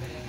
happening.